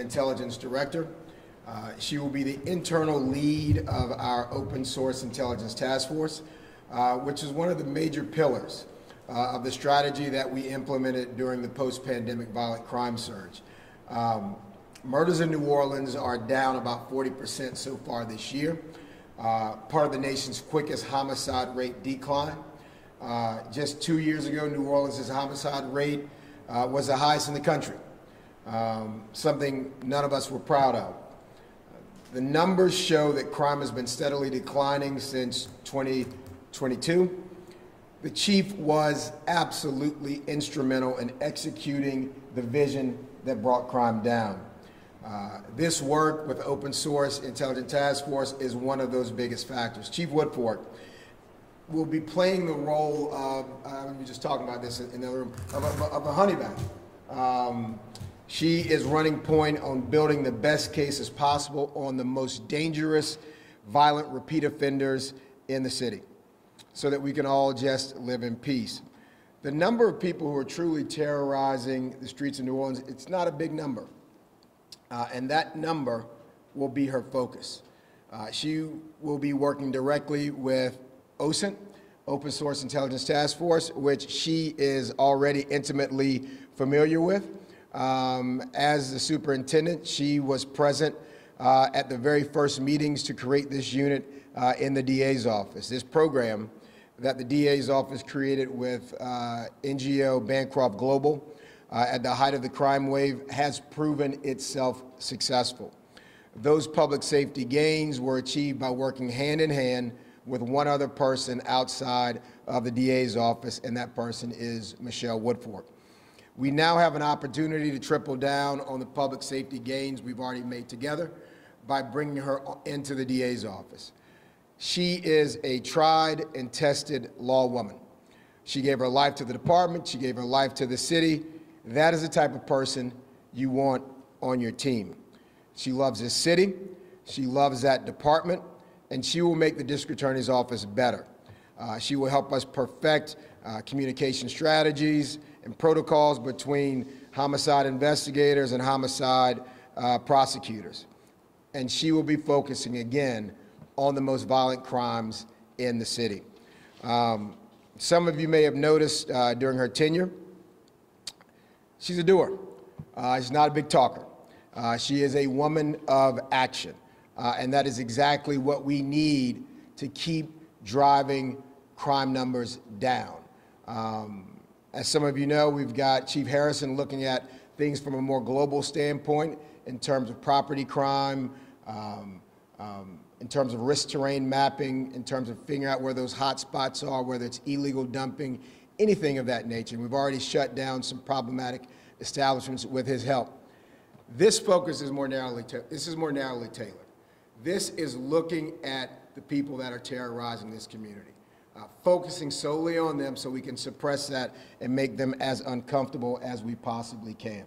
Intelligence Director. Uh, she will be the internal lead of our Open Source Intelligence Task Force, uh, which is one of the major pillars uh, of the strategy that we implemented during the post-pandemic violent crime surge. Um, murders in New Orleans are down about 40% so far this year, uh, part of the nation's quickest homicide rate decline. Uh, just two years ago, New Orleans' homicide rate uh, was the highest in the country, um, something none of us were proud of. The numbers show that crime has been steadily declining since 2022. The chief was absolutely instrumental in executing the vision that brought crime down. Uh, this work with Open Source Intelligent Task Force is one of those biggest factors. Chief Woodfork will be playing the role of, uh, we were just talking about this in the room, of a, of a honey badger. Um, she is running point on building the best cases possible on the most dangerous, violent repeat offenders in the city so that we can all just live in peace. The number of people who are truly terrorizing the streets of New Orleans, it's not a big number. Uh, and that number will be her focus. Uh, she will be working directly with OSINT, Open Source Intelligence Task Force, which she is already intimately familiar with. Um, as the superintendent, she was present uh, at the very first meetings to create this unit uh, in the DA's office. This program that the DA's office created with uh, NGO Bancroft Global uh, at the height of the crime wave has proven itself successful. Those public safety gains were achieved by working hand in hand with one other person outside of the DA's office, and that person is Michelle Woodfork. We now have an opportunity to triple down on the public safety gains we've already made together by bringing her into the DA's office. She is a tried and tested law woman. She gave her life to the department, she gave her life to the city. That is the type of person you want on your team. She loves this city, she loves that department, and she will make the district attorney's office better. Uh, she will help us perfect uh, communication strategies and protocols between homicide investigators and homicide uh, prosecutors. And she will be focusing again on the most violent crimes in the city. Um, some of you may have noticed uh, during her tenure, she's a doer. Uh, she's not a big talker. Uh, she is a woman of action. Uh, and that is exactly what we need to keep driving crime numbers down. Um, as some of you know, we've got Chief Harrison looking at things from a more global standpoint in terms of property crime, um, um, in terms of risk terrain mapping, in terms of figuring out where those hot spots are, whether it's illegal dumping, anything of that nature. We've already shut down some problematic establishments with his help. This focus is more narrowly, this is more narrowly tailored. This is looking at the people that are terrorizing this community, uh, focusing solely on them so we can suppress that and make them as uncomfortable as we possibly can.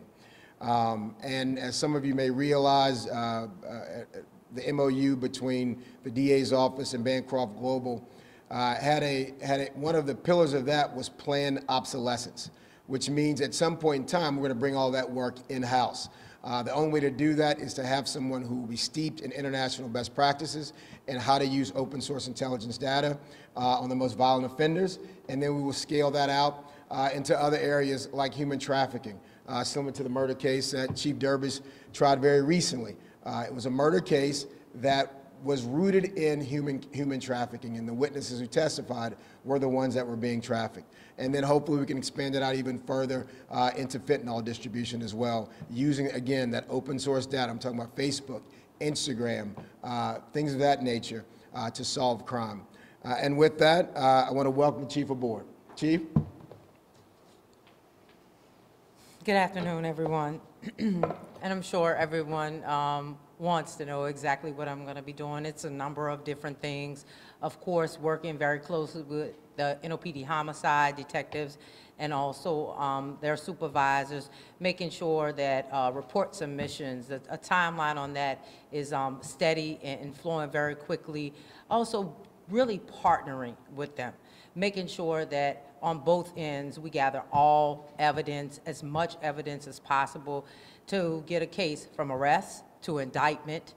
Um, and as some of you may realize, uh, uh, the MOU between the DA's office and Bancroft Global uh, had a had a, one of the pillars of that was planned obsolescence, which means at some point in time we're going to bring all that work in house. Uh, the only way to do that is to have someone who will be steeped in international best practices and how to use open source intelligence data uh, on the most violent offenders. And then we will scale that out uh, into other areas like human trafficking, uh, similar to the murder case that Chief Derbysh tried very recently. Uh, it was a murder case that was rooted in human, human trafficking, and the witnesses who testified were the ones that were being trafficked. And then hopefully we can expand it out even further uh, into fentanyl distribution as well, using, again, that open source data. I'm talking about Facebook, Instagram, uh, things of that nature uh, to solve crime. Uh, and with that, uh, I want to welcome the Chief aboard. Chief? Good afternoon, everyone. and I'm sure everyone um, wants to know exactly what I'm going to be doing. It's a number of different things. Of course, working very closely with the NOPD homicide detectives and also um, their supervisors, making sure that uh, report submissions, a, a, timeline on that is um, steady and flowing very quickly. Also, really partnering with them, making sure that on both ends we gather all evidence, as much evidence as possible to get a case from arrest to indictment,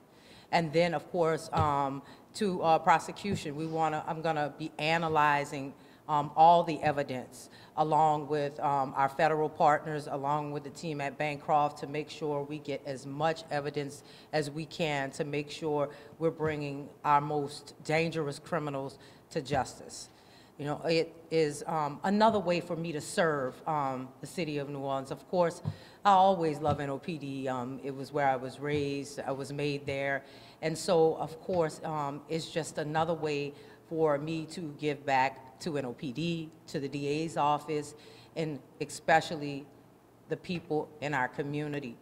and then, of course, um, to uh, prosecution. We want to, I'm going to be analyzing um, all the evidence along with um, our federal partners, along with the team at Bancroft to make sure we get as much evidence as we can to make sure we're bringing our most dangerous criminals to justice. You know, it is um, another way for me to serve um, the city of New Orleans. Of course, I always love NOPD. Um, it was where I was raised. I was made there. And so, of course, um, it's just another way for me to give back to NOPD, to the DA's office, and especially the people in our community,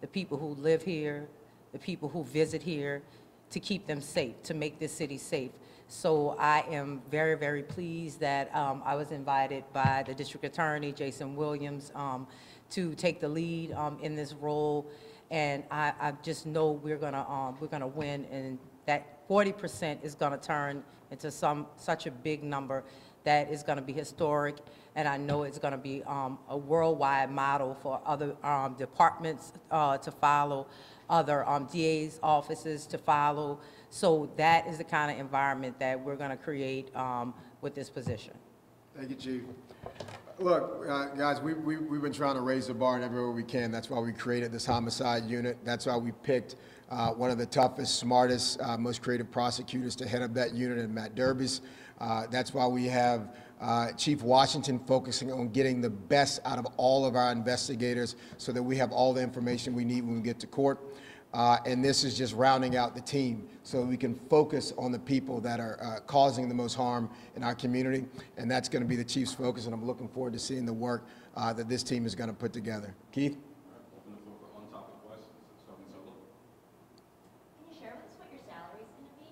the people who live here, the people who visit here, to keep them safe, to make this city safe. So I am very, very pleased that um, I was invited by the district attorney, Jason Williams, um, to take the lead um, in this role. And I, I just know we're gonna, um, we're gonna win, and that 40% is gonna turn into some, such a big number that is gonna be historic, and I know it's gonna be um, a worldwide model for other um, departments uh, to follow, other um, DA's offices to follow. So that is the kind of environment that we're gonna create um, with this position. Thank you, Chief. Look, uh, guys, we, we, we've been trying to raise the bar in everywhere we can. That's why we created this homicide unit. That's why we picked uh, one of the toughest, smartest, uh, most creative prosecutors to head up that unit in Matt Derbys. Uh, that's why we have uh, Chief Washington focusing on getting the best out of all of our investigators so that we have all the information we need when we get to court. Uh, and this is just rounding out the team so we can focus on the people that are uh, causing the most harm in our community. And that's going to be the chief's focus, and I'm looking forward to seeing the work uh, that this team is going to put together. Keith? Open the floor for on-topic questions. Starting solo. Can you share with us what your salary is going to be?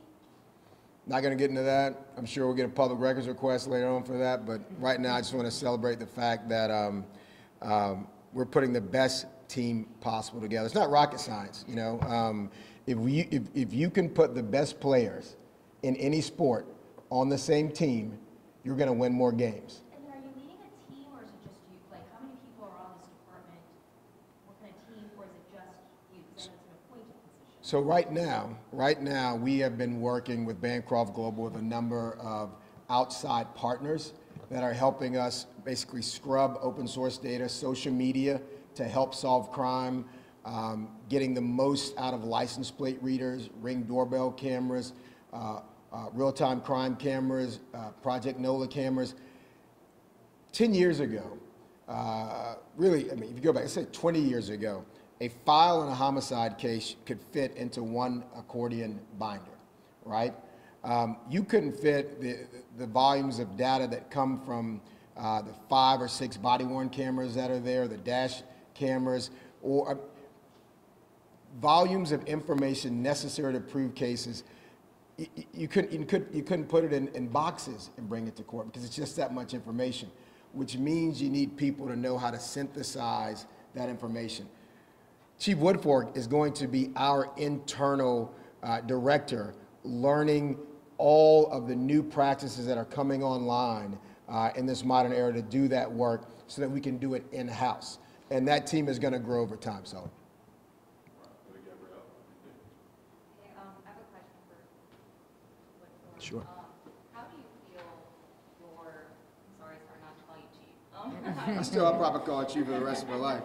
Not going to get into that. I'm sure we'll get a public records request later on for that, but right now I just want to celebrate the fact that um, um, we're putting the best team possible together. It's not rocket science, you know. Um, if, we, if, if you can put the best players in any sport on the same team, you're going to win more games. And then are you leading a team or is it just you? Like, how many people are on this department? What kind of team, or is it just you? Because then it's an appointed position. So right now, right now, we have been working with Bancroft Global with a number of outside partners that are helping us basically scrub open source data, social media to help solve crime, um, getting the most out of license plate readers, ring doorbell cameras, uh, uh, real-time crime cameras, uh, Project NOLA cameras. 10 years ago, uh, really, I mean, if you go back, I said 20 years ago, a file in a homicide case could fit into one accordion binder, right? Um, you couldn't fit the, the volumes of data that come from uh, the five or six body worn cameras that are there, the dash cameras, or uh, volumes of information necessary to prove cases. Y- y- You couldn't, you couldn't, you couldn't put it in, in boxes and bring it to court because it's just that much information, which means you need people to know how to synthesize that information. Chief Woodfork is going to be our internal uh, director, learning all of the new practices that are coming online uh, in this modern era to do that work so that we can do it in-house. And that team is going to grow over time, so. Go to Gabrielle. Okay, um, I have a question for Woodfork. Sure. Um, How do you feel your, I'm sorry, not to call you chief. Um, I still, I'll probably call it chief for the rest of my life.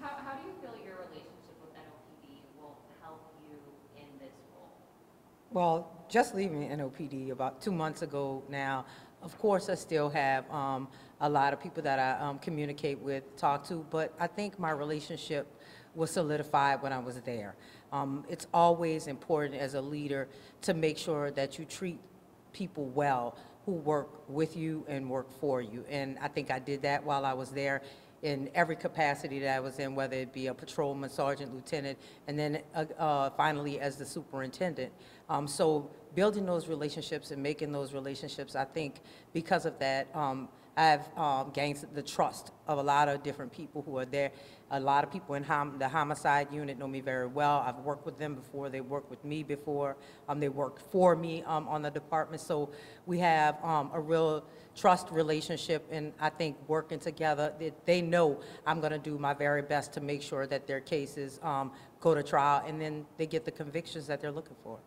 How, how do you feel your relationship with NOPD will help you in this role? Well, just leaving NOPD about two months ago now, of course, I still have um, a lot of people that I um, communicate with, talk to, but I think my relationship was solidified when I was there. Um, It's always important as a leader to make sure that you treat people well who work with you and work for you. And I think I did that while I was there in every capacity that I was in, whether it be a patrolman, sergeant, lieutenant, and then uh, uh, finally as the superintendent. Um, So building those relationships and making those relationships, I think because of that, um, I've um, gained the trust of a lot of different people who are there. A lot of people in hom- the homicide unit know me very well. I've worked with them before. They worked with me before. Um, They worked for me um, on the department. So we have um, a real trust relationship, and I think working together, they- they know I'm going to do my very best to make sure that their cases um, go to trial, and then they get the convictions that they're looking for.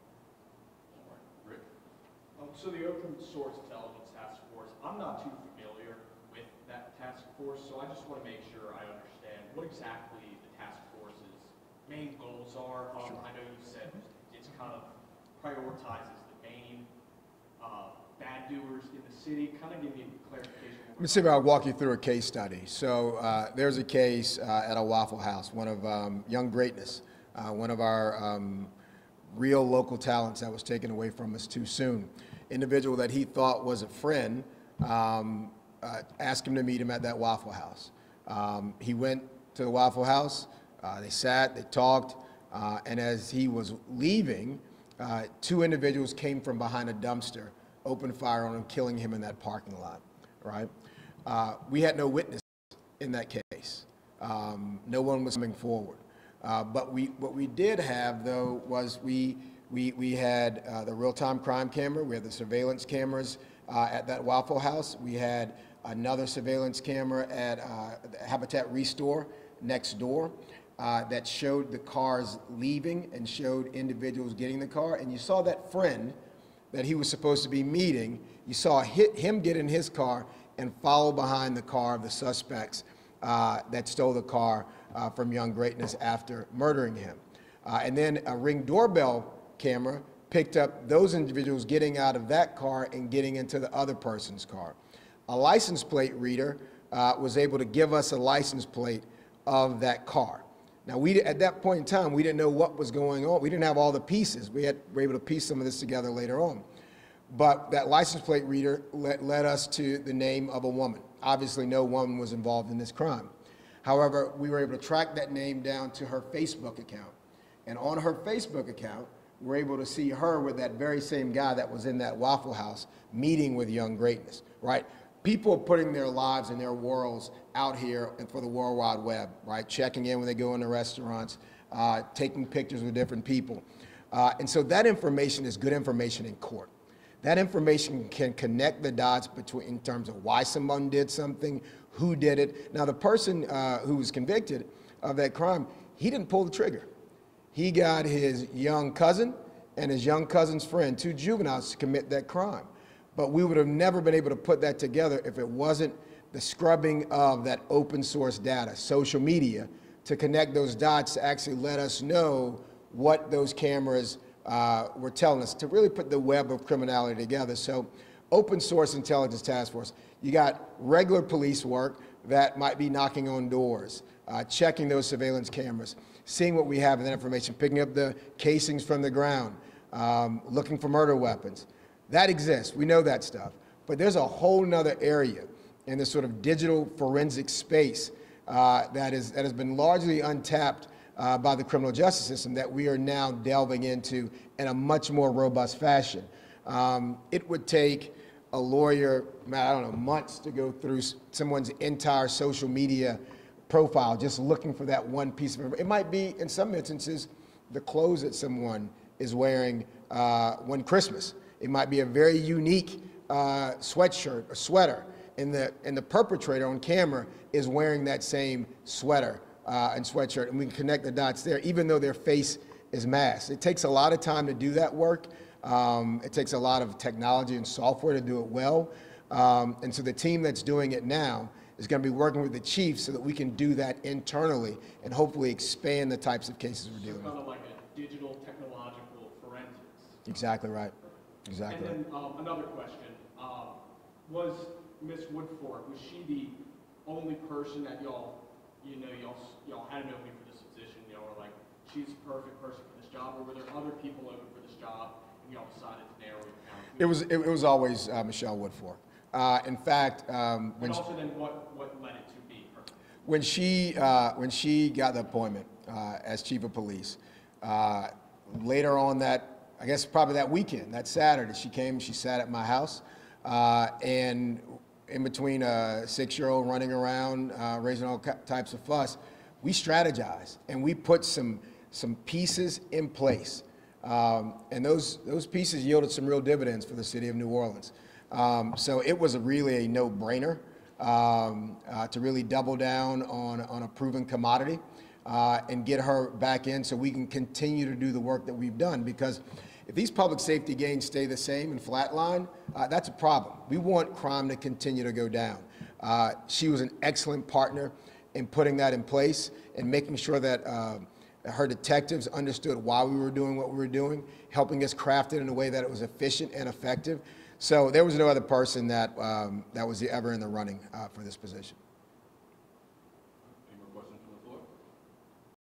So the Open Source Intelligence Task Force, I'm not too familiar with that task force, so I just want to make sure I understand what exactly the task force's main goals are. Um, I know you said it's kind of prioritizes the main, uh, bad doers in the city. Kind of give me a clarification. Let me see if I'll walk you through a case study. So uh, there's a case uh, at a Waffle House, one of um, Young Greatness, uh, one of our um, real local talents that was taken away from us too soon. Individual that he thought was a friend um, uh, asked him to meet him at that Waffle House. Um, he went to the Waffle House. Uh, they sat, they talked, uh, and as he was leaving, uh, two individuals came from behind a dumpster, opened fire on him, killing him in that parking lot. Right? Uh, we had no witness in that case. Um, no one was coming forward. Uh, but we, what we did have, though, was we, we, we had uh, the real-time crime camera, we had the surveillance cameras uh, at that Waffle House, we had another surveillance camera at uh, Habitat ReStore next door uh, that showed the cars leaving and showed individuals getting the car, and you saw that friend that he was supposed to be meeting, you saw hit him get in his car and follow behind the car of the suspects uh, that stole the car uh, from Young Greatness after murdering him. Uh, and then a ring doorbell camera picked up those individuals getting out of that car and getting into the other person's car. A license plate reader uh, was able to give us a license plate of that car. Now, we, at that point in time, we didn't know what was going on. We didn't have all the pieces. We had, were able to piece some of this together later on. But that license plate reader led, led us to the name of a woman. Obviously, no woman was involved in this crime. However, we were able to track that name down to her Facebook account. And on her Facebook account, were able to see her with that very same guy that was in that Waffle House meeting with Young Greatness, right? People putting their lives and their worlds out here and for the World Wide Web, right? Checking in when they go into restaurants, uh, taking pictures with different people. Uh, and so that information is good information in court. That information can connect the dots between in terms of why someone did something, who did it. Now, the person uh, who was convicted of that crime, he didn't pull the trigger. He got his young cousin and his young cousin's friend, two juveniles, to commit that crime. But we would have never been able to put that together if it wasn't the scrubbing of that open source data, social media, to connect those dots to actually let us know what those cameras uh, were telling us, to really put the web of criminality together. So, open source intelligence task force, you got regular police work that might be knocking on doors, uh, checking those surveillance cameras, seeing what we have in that information, picking up the casings from the ground, um, looking for murder weapons. That exists. We know that stuff. But there's a whole nother area in this sort of digital forensic space uh, that, is, that has been largely untapped uh, by the criminal justice system that we are now delving into in a much more robust fashion. Um, it would take a lawyer, I don't know, months to go through someone's entire social media profile just looking for that one piece of information. It might be, in some instances, the clothes that someone is wearing uh, one Christmas. It might be a very unique uh, sweatshirt or sweater, and the, and the perpetrator on camera is wearing that same sweater uh, and sweatshirt, and we can connect the dots there, even though their face is masked. It takes a lot of time to do that work. Um, it takes a lot of technology and software to do it well. Um, and so the team that's doing it now is going to be working with the chiefs so that we can do that internally and hopefully expand the types of cases we're dealing kind of like a digital technological forensics. Exactly right. Exactly. And then um, another question, um, was Miss Woodfork, was she the only person that y'all, you know, y'all, y'all had an opening for this position, y'all were like, she's the perfect person for this job, or were there other people open for this job, and y'all decided to narrow it down? It was, it, it was always uh, Michelle Woodfork. Uh, in fact, um, when, And she, also then what, what led it to be her? when she uh, when she got the appointment uh, as chief of police, uh, later on that I guess probably that weekend, that Saturday, she came. She sat at my house, uh, and in between a six-year-old running around, uh, raising all types of fuss, we strategized and we put some, some pieces in place. Um, and those, those pieces yielded some real dividends for the city of New Orleans. Um, so it was a really a no-brainer um, uh, to really double down on, on a proven commodity uh, and get her back in so we can continue to do the work that we've done. Because if these public safety gains stay the same and flatline, uh, that's a problem. We want crime to continue to go down. Uh, she was an excellent partner in putting that in place and making sure that uh, her detectives understood why we were doing what we were doing, helping us craft it in a way that it was efficient and effective. So there was no other person that, um, that was ever in the running uh, for this position.